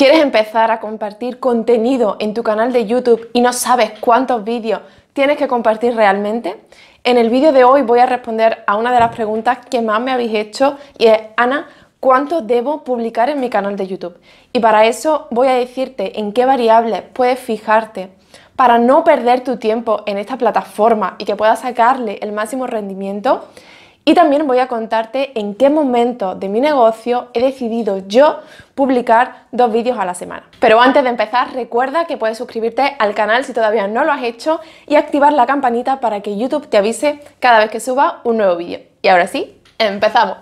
¿Quieres empezar a compartir contenido en tu canal de YouTube y no sabes cuántos vídeos tienes que compartir realmente? En el vídeo de hoy voy a responder a una de las preguntas que más me habéis hecho y es, Ana, ¿cuánto debo publicar en mi canal de YouTube? Y para eso voy a decirte en qué variables puedes fijarte para no perder tu tiempo en esta plataforma y que puedas sacarle el máximo rendimiento y también voy a contarte en qué momento de mi negocio he decidido yo publicar dos vídeos a la semana. Pero antes de empezar, recuerda que puedes suscribirte al canal si todavía no lo has hecho y activar la campanita para que YouTube te avise cada vez que suba un nuevo vídeo. Y ahora sí, empezamos.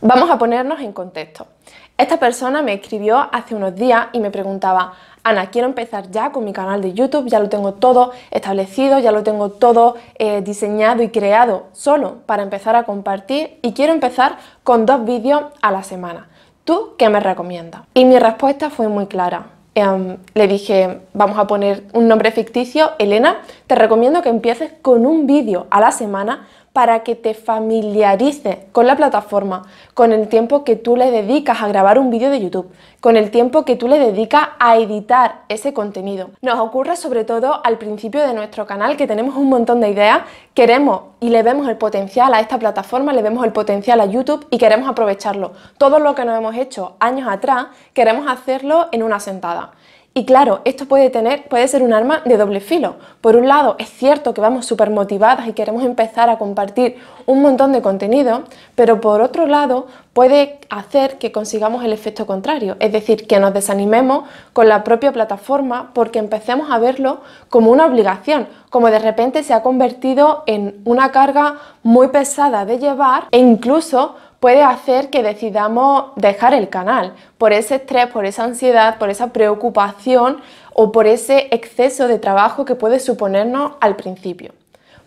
Vamos a ponernos en contexto. Esta persona me escribió hace unos días y me preguntaba, Ana, quiero empezar ya con mi canal de YouTube, ya lo tengo todo establecido, ya lo tengo todo eh, diseñado y creado solo para empezar a compartir y quiero empezar con dos vídeos a la semana. ¿Tú qué me recomiendas? Y mi respuesta fue muy clara. Em, le dije, vamos a poner un nombre ficticio, Elena, te recomiendo que empieces con un vídeo a la semana para que te familiarices con la plataforma, con el tiempo que tú le dedicas a grabar un vídeo de YouTube, con el tiempo que tú le dedicas a editar ese contenido. Nos ocurre sobre todo al principio de nuestro canal que tenemos un montón de ideas, queremos y le vemos el potencial a esta plataforma, le vemos el potencial a YouTube y queremos aprovecharlo. Todo lo que nos hemos hecho años atrás, queremos hacerlo en una sentada. Y claro, esto puede, tener, puede ser un arma de doble filo. Por un lado, es cierto que vamos súper motivadas y queremos empezar a compartir un montón de contenido, pero por otro lado, puede hacer que consigamos el efecto contrario, es decir, que nos desanimemos con la propia plataforma porque empecemos a verlo como una obligación, como de repente se ha convertido en una carga muy pesada de llevar e incluso puede hacer que decidamos dejar el canal por ese estrés, por esa ansiedad, por esa preocupación o por ese exceso de trabajo que puede suponernos al principio.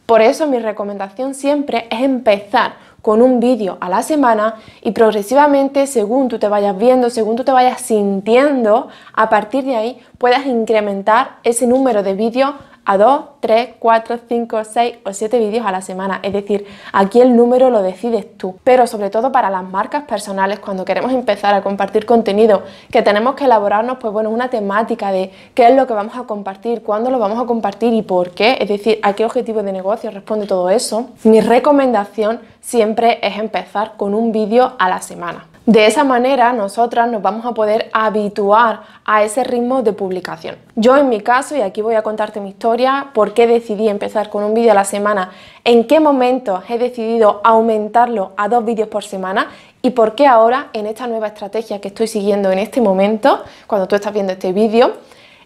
Por eso mi recomendación siempre es empezar con un vídeo a la semana y progresivamente, según tú te vayas viendo, según tú te vayas sintiendo, a partir de ahí puedas incrementar ese número de vídeos a 2, 3, 4, 5, 6 o 7 vídeos a la semana. Es decir, aquí el número lo decides tú. Pero sobre todo para las marcas personales, cuando queremos empezar a compartir contenido, que tenemos que elaborarnos, pues bueno, una temática de qué es lo que vamos a compartir, cuándo lo vamos a compartir y por qué. Es decir, a qué objetivo de negocio responde todo eso. Mi recomendación siempre es empezar con un vídeo a la semana. De esa manera nosotras nos vamos a poder habituar a ese ritmo de publicación. Yo en mi caso, y aquí voy a contarte mi historia, por qué decidí empezar con un vídeo a la semana, en qué momento he decidido aumentarlo a dos vídeos por semana y por qué ahora en esta nueva estrategia que estoy siguiendo en este momento, cuando tú estás viendo este vídeo,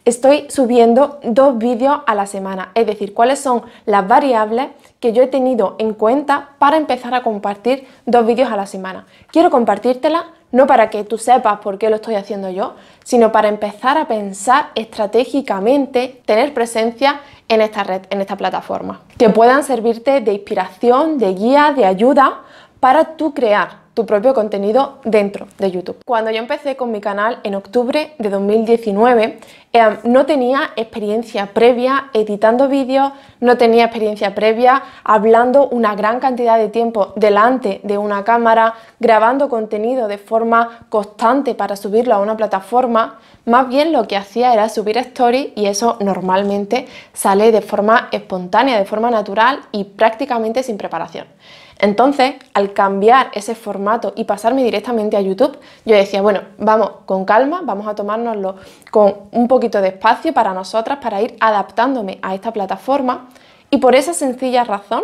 estoy subiendo dos vídeos a la semana, es decir, cuáles son las variables que yo he tenido en cuenta para empezar a compartir dos vídeos a la semana. Quiero compartírtelas no para que tú sepas por qué lo estoy haciendo yo, sino para empezar a pensar estratégicamente, tener presencia en esta red, en esta plataforma, que puedan servirte de inspiración, de guía, de ayuda para tú crear tu propio contenido dentro de YouTube. Cuando yo empecé con mi canal en octubre de 2019, eh, no tenía experiencia previa editando vídeos, no tenía experiencia previa hablando una gran cantidad de tiempo delante de una cámara, grabando contenido de forma constante para subirlo a una plataforma. Más bien lo que hacía era subir stories y eso normalmente sale de forma espontánea, de forma natural y prácticamente sin preparación. Entonces, al cambiar ese formato y pasarme directamente a YouTube, yo decía, bueno, vamos con calma, vamos a tomárnoslo con un poquito de espacio para nosotras, para ir adaptándome a esta plataforma. Y por esa sencilla razón,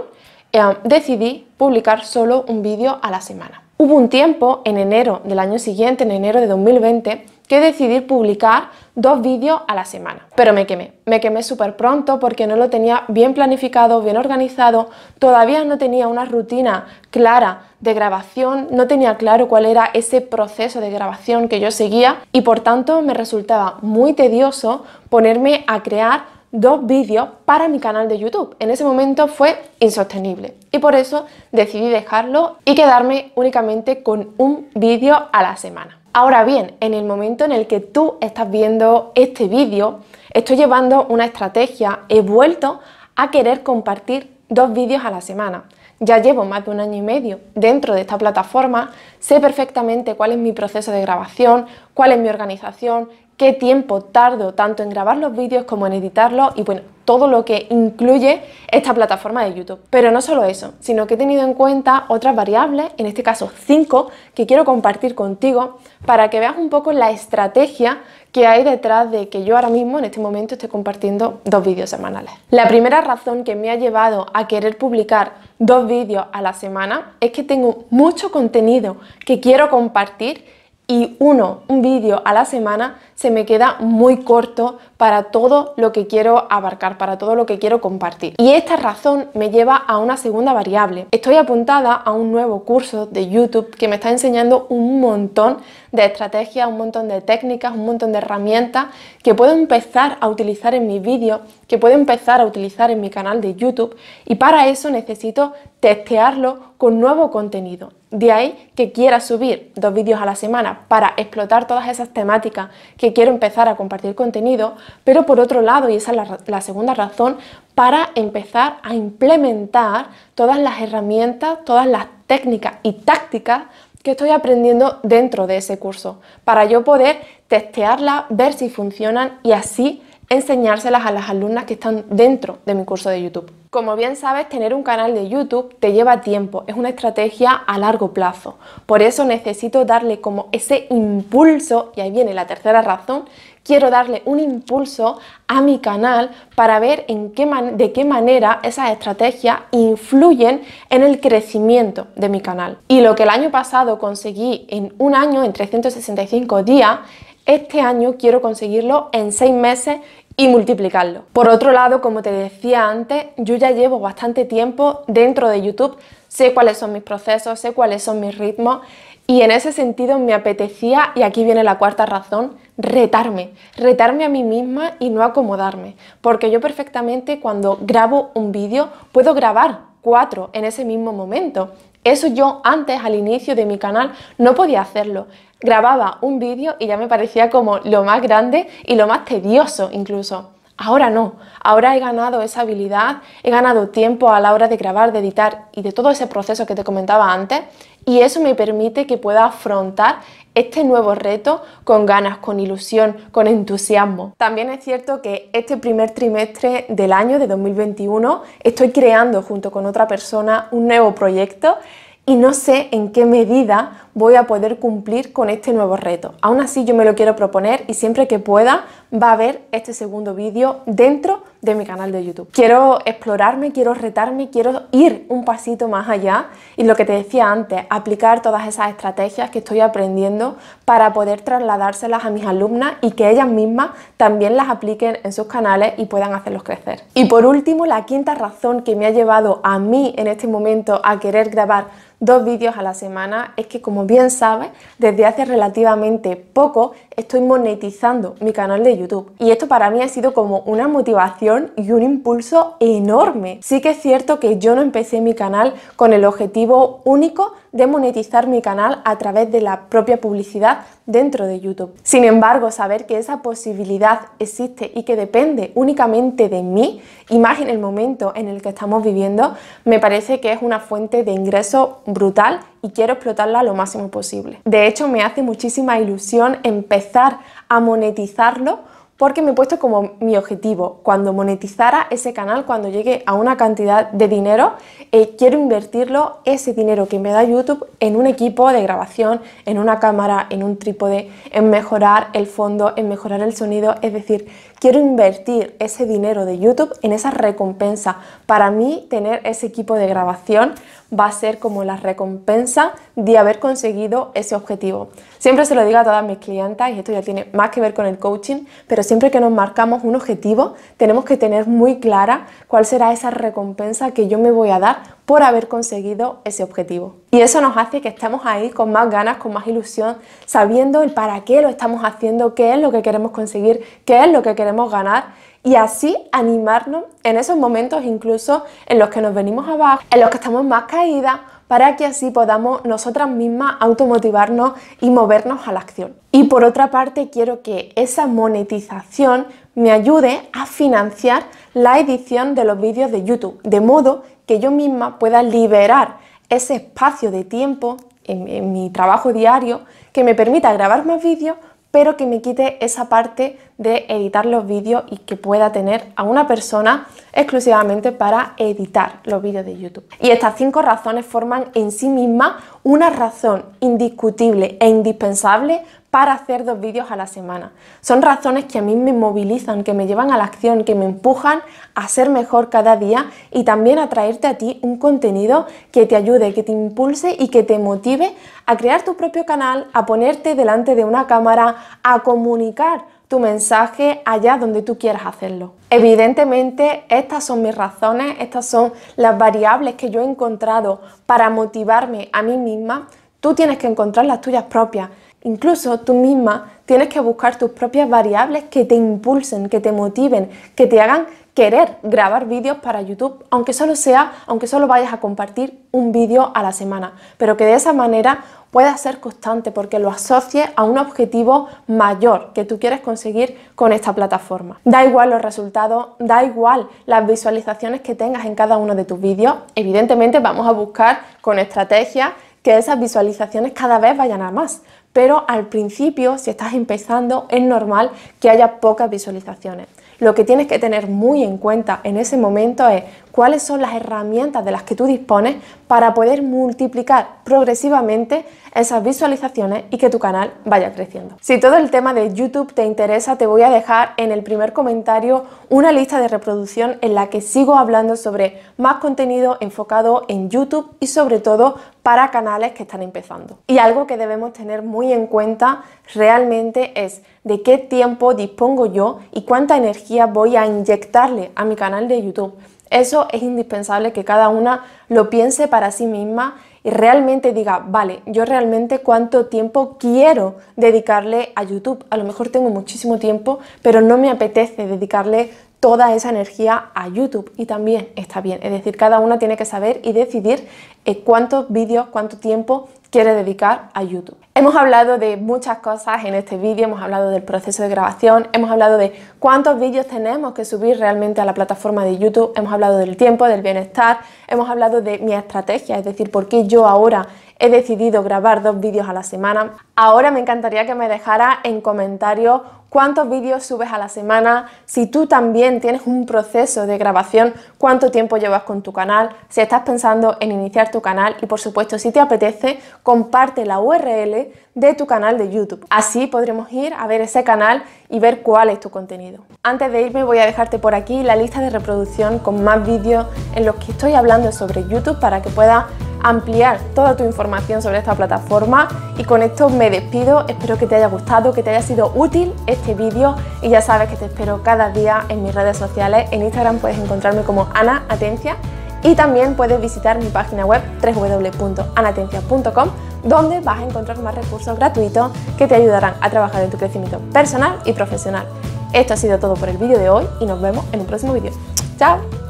eh, decidí publicar solo un vídeo a la semana. Hubo un tiempo, en enero del año siguiente, en enero de 2020, que decidí publicar dos vídeos a la semana. Pero me quemé, me quemé súper pronto porque no lo tenía bien planificado, bien organizado, todavía no tenía una rutina clara de grabación, no tenía claro cuál era ese proceso de grabación que yo seguía y por tanto me resultaba muy tedioso ponerme a crear dos vídeos para mi canal de YouTube. En ese momento fue insostenible y por eso decidí dejarlo y quedarme únicamente con un vídeo a la semana. Ahora bien, en el momento en el que tú estás viendo este vídeo, estoy llevando una estrategia, he vuelto a querer compartir dos vídeos a la semana. ya llevo más de un año y medio dentro de esta plataforma, sé perfectamente cuál es mi proceso de grabación, cuál es mi organización, qué tiempo tardo tanto en grabar los vídeos como en editarlos y bueno, todo lo que incluye esta plataforma de YouTube. Pero no solo eso, sino que he tenido en cuenta otras variables, en este caso cinco, que quiero compartir contigo para que veas un poco la estrategia que hay detrás de que yo ahora mismo en este momento esté compartiendo dos vídeos semanales. La primera razón que me ha llevado a querer publicar dos vídeos a la semana es que tengo mucho contenido que quiero compartir y uno, un vídeo a la semana, se me queda muy corto para todo lo que quiero abarcar, para todo lo que quiero compartir. Y esta razón me lleva a una segunda variable. Estoy apuntada a un nuevo curso de YouTube que me está enseñando un montón de estrategias, un montón de técnicas, un montón de herramientas que puedo empezar a utilizar en mis vídeos, que puedo empezar a utilizar en mi canal de YouTube y para eso necesito testearlo con nuevo contenido. De ahí que quiera subir dos vídeos a la semana para explotar todas esas temáticas que quiero empezar a compartir contenido, pero por otro lado, y esa es la, segunda razón, para empezar a implementar todas las herramientas, todas las técnicas y tácticas que estoy aprendiendo dentro de ese curso, para yo poder testearlas, ver si funcionan y así enseñárselas a las alumnas que están dentro de mi curso de YouTube. Como bien sabes, tener un canal de YouTube te lleva tiempo, es una estrategia a largo plazo. Por eso necesito darle como ese impulso, y ahí viene la tercera razón, quiero darle un impulso a mi canal para ver en qué de qué manera esas estrategias influyen en el crecimiento de mi canal. Y lo que el año pasado conseguí en un año, en 365 días, este año quiero conseguirlo en seis meses y multiplicarlo. Por otro lado, como te decía antes, yo ya llevo bastante tiempo dentro de YouTube, sé cuáles son mis procesos, sé cuáles son mis ritmos y en ese sentido me apetecía, y aquí viene la cuarta razón, retarme, retarme a mí misma y no acomodarme, porque yo perfectamente cuando grabo un vídeo puedo grabar cuatro en ese mismo momento. Eso yo antes, al inicio de mi canal, no podía hacerlo grababa un vídeo y ya me parecía como lo más grande y lo más tedioso incluso. Ahora no, ahora he ganado esa habilidad, he ganado tiempo a la hora de grabar, de editar y de todo ese proceso que te comentaba antes y eso me permite que pueda afrontar este nuevo reto con ganas, con ilusión, con entusiasmo. También es cierto que este primer trimestre del año de 2021 estoy creando junto con otra persona un nuevo proyecto y no sé en qué medida voy a poder cumplir con este nuevo reto. Aún así yo me lo quiero proponer y siempre que pueda va a haber este segundo vídeo dentro de mi canal de YouTube. Quiero explorarme, quiero retarme, quiero ir un pasito más allá y lo que te decía antes, aplicar todas esas estrategias que estoy aprendiendo para poder trasladárselas a mis alumnas y que ellas mismas también las apliquen en sus canales y puedan hacerlos crecer. Y por último, la quinta razón que me ha llevado a mí en este momento a querer grabar dos vídeos a la semana es que como bien sabes, desde hace relativamente poco estoy monetizando mi canal de YouTube. Y esto para mí ha sido como una motivación y un impulso enorme. Sí que es cierto que yo no empecé mi canal con el objetivo único de monetizar mi canal a través de la propia publicidad dentro de YouTube. Sin embargo, saber que esa posibilidad existe y que depende únicamente de mí, y más en el momento en el que estamos viviendo, me parece que es una fuente de ingreso brutal y quiero explotarla lo máximo posible. De hecho, me hace muchísima ilusión empezar a monetizarlo porque me he puesto como mi objetivo, cuando monetizara ese canal, cuando llegue a una cantidad de dinero, eh, quiero invertirlo, ese dinero que me da YouTube, en un equipo de grabación, en una cámara, en un trípode, en mejorar el fondo, en mejorar el sonido, es decir, quiero invertir ese dinero de YouTube en esa recompensa. Para mí, tener ese equipo de grabación va a ser como la recompensa de haber conseguido ese objetivo. Siempre se lo digo a todas mis clientas y esto ya tiene más que ver con el coaching, pero siempre que nos marcamos un objetivo tenemos que tener muy clara cuál será esa recompensa que yo me voy a dar por haber conseguido ese objetivo. Y eso nos hace que estemos ahí con más ganas, con más ilusión, sabiendo el para qué lo estamos haciendo, qué es lo que queremos conseguir, qué es lo que queremos ganar y así animarnos en esos momentos incluso en los que nos venimos abajo, en los que estamos más caídas, para que así podamos nosotras mismas automotivarnos y movernos a la acción. Y por otra parte, quiero que esa monetización me ayude a financiar la edición de los vídeos de YouTube, de modo que yo misma pueda liberar ese espacio de tiempo en, mi trabajo diario que me permita grabar más vídeos pero que me quite esa parte de editar los vídeos y que pueda tener a una persona exclusivamente para editar los vídeos de YouTube. Y estas cinco razones forman en sí mismas una razón indiscutible e indispensable para hacer dos vídeos a la semana. Son razones que a mí me movilizan, que me llevan a la acción, que me empujan a ser mejor cada día y también a traerte a ti un contenido que te ayude, que te impulse y que te motive a crear tu propio canal, a ponerte delante de una cámara, a comunicar tu mensaje allá donde tú quieras hacerlo. Evidentemente, estas son mis razones, estas son las variables que yo he encontrado para motivarme a mí misma. Tú tienes que encontrar las tuyas propias. Incluso tú misma tienes que buscar tus propias variables que te impulsen, que te motiven, que te hagan querer grabar vídeos para YouTube, aunque solo sea, aunque solo vayas a compartir un vídeo a la semana, pero que de esa manera puedas ser constante porque lo asocies a un objetivo mayor que tú quieres conseguir con esta plataforma. Da igual los resultados, da igual las visualizaciones que tengas en cada uno de tus vídeos. Evidentemente vamos a buscar con estrategias que esas visualizaciones cada vez vayan a más. Pero al principio, si estás empezando, es normal que haya pocas visualizaciones. Lo que tienes que tener muy en cuenta en ese momento es cuáles son las herramientas de las que tú dispones para poder multiplicar progresivamente esas visualizaciones y que tu canal vaya creciendo. Si todo el tema de YouTube te interesa, te voy a dejar en el primer comentario una lista de reproducción en la que sigo hablando sobre más contenido enfocado en YouTube y sobre todo para canales que están empezando. Y algo que debemos tener muy en cuenta realmente es de qué tiempo dispongo yo y cuánta energía voy a inyectarle a mi canal de YouTube. Eso es indispensable que cada una lo piense para sí misma y realmente diga, vale, yo realmente cuánto tiempo quiero dedicarle a YouTube. A lo mejor tengo muchísimo tiempo, pero no me apetece dedicarle toda esa energía a YouTube y también está bien. Es decir, cada una tiene que saber y decidir eh, cuántos vídeos, cuánto tiempo quiere dedicar a YouTube. Hemos hablado de muchas cosas en este vídeo, hemos hablado del proceso de grabación, hemos hablado de cuántos vídeos tenemos que subir realmente a la plataforma de YouTube, hemos hablado del tiempo, del bienestar, hemos hablado de mi estrategia, es decir, por qué yo ahora he decidido grabar dos vídeos a la semana. Ahora me encantaría que me dejara en comentarios cuántos vídeos subes a la semana, si tú también tienes un proceso de grabación, cuánto tiempo llevas con tu canal, si estás pensando en iniciar tu canal y por supuesto si te apetece, comparte la URL de tu canal de YouTube. Así podremos ir a ver ese canal y ver cuál es tu contenido. Antes de irme voy a dejarte por aquí la lista de reproducción con más vídeos en los que estoy hablando sobre YouTube para que puedas ampliar toda tu información sobre esta plataforma. Y con esto me despido, espero que te haya gustado, que te haya sido útil este vídeo. Y ya sabes que te espero cada día en mis redes sociales, en Instagram puedes encontrarme como Ana Atencia y también puedes visitar mi página web www.anatencia.com donde vas a encontrar más recursos gratuitos que te ayudarán a trabajar en tu crecimiento personal y profesional. Esto ha sido todo por el vídeo de hoy y nos vemos en un próximo vídeo. ¡Chao!